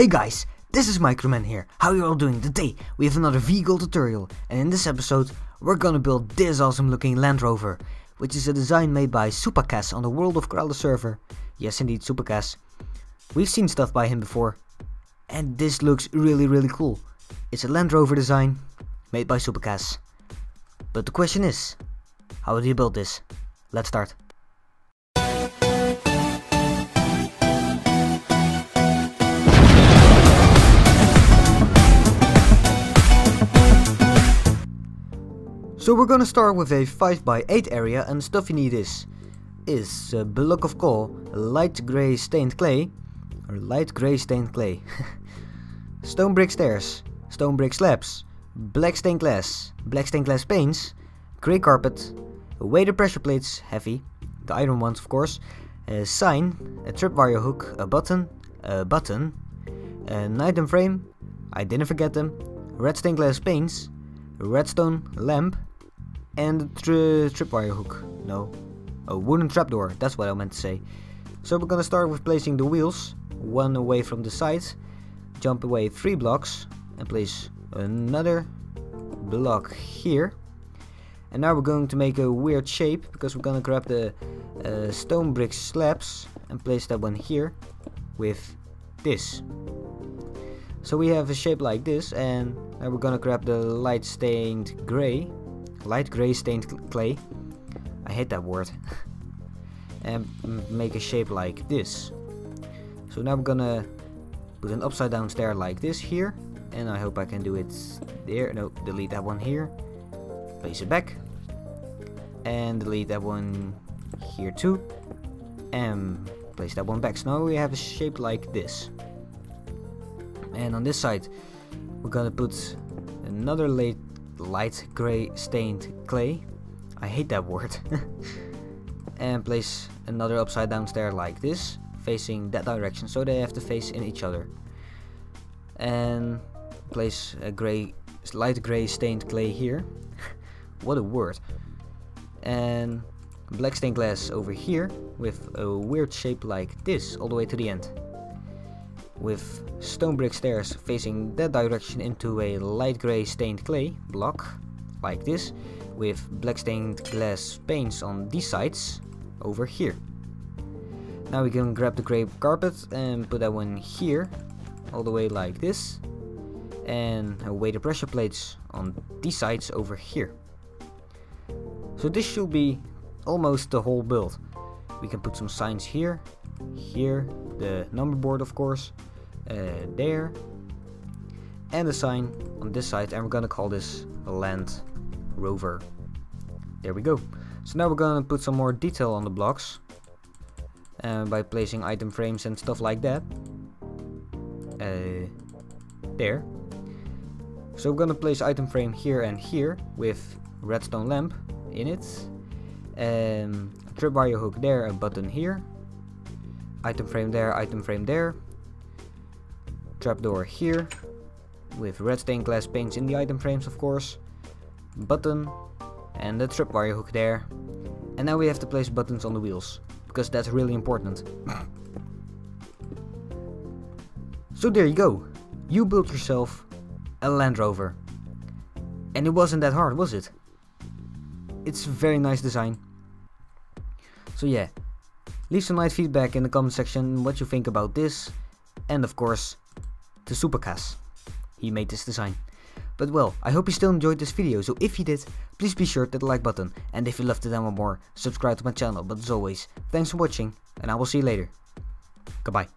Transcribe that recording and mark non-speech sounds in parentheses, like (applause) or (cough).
Hey guys, this is Microman here. How you all doing? Today we have another vehicle tutorial and in this episode we're gonna build this awesome looking Land Rover which is a design made by SupahCas on the World of Keralis server. Yes indeed SupahCas. We've seen stuff by him before and this looks really really cool. It's a Land Rover design made by SupahCas. But the question is, how do you build this? Let's start. So we're gonna start with a 5x8 area and stuff you need is is a block of coal, light grey stained clay, or light grey stained clay, (laughs) stone brick stairs, stone brick slabs, black stained glass, black stained glass panes, grey carpet, weighted pressure plates, heavy, the iron ones of course, a sign, a tripwire hook, a button, a button, an item frame, I didn't forget them, red stained glass panes, redstone lamp, and tri tripwire hook. No, a wooden trapdoor, that's what I meant to say. So we're gonna start with placing the wheels, one away from the side, jump away three blocks, and place another block here. And now we're going to make a weird shape, because we're gonna grab the uh, stone brick slabs and place that one here with this. So we have a shape like this, and now we're gonna grab the light stained gray light gray stained clay. I hate that word. (laughs) and make a shape like this. So now I'm gonna put an upside down stair like this here. And I hope I can do it there. No, delete that one here. Place it back. And delete that one here too. And place that one back. So now we have a shape like this. And on this side, we're gonna put another light light gray stained clay. I hate that word. (laughs) and place another upside down stair like this, facing that direction, so they have to face in each other. And place a gray, light gray stained clay here. (laughs) what a word. And black stained glass over here with a weird shape like this all the way to the end with stone brick stairs facing that direction into a light grey stained clay block, like this, with black stained glass panes on these sides, over here. Now we can grab the grey carpet and put that one here, all the way like this, and weighted pressure plates on these sides over here. So this should be almost the whole build. We can put some signs here, here, the number board of course, uh, there and a sign on this side and we're gonna call this land rover. There we go. So now we're gonna put some more detail on the blocks uh, by placing item frames and stuff like that uh, there. So we're gonna place item frame here and here with redstone lamp in it um, tripwire hook there a button here item frame there item frame there trapdoor here with red stained glass panes in the item frames of course button and the tripwire hook there. And now we have to place buttons on the wheels because that's really important. (coughs) So there you go. You built yourself a Land Rover. And it wasn't that hard was it? It's a very nice design. So yeah leave some nice feedback in the comment section what you think about this. And of course to SupahCas. He made this design. But well, I hope you still enjoyed this video, so if you did, please be sure to hit the like button, and if you love the demo more, subscribe to my channel, but as always, thanks for watching, and I will see you later. Goodbye.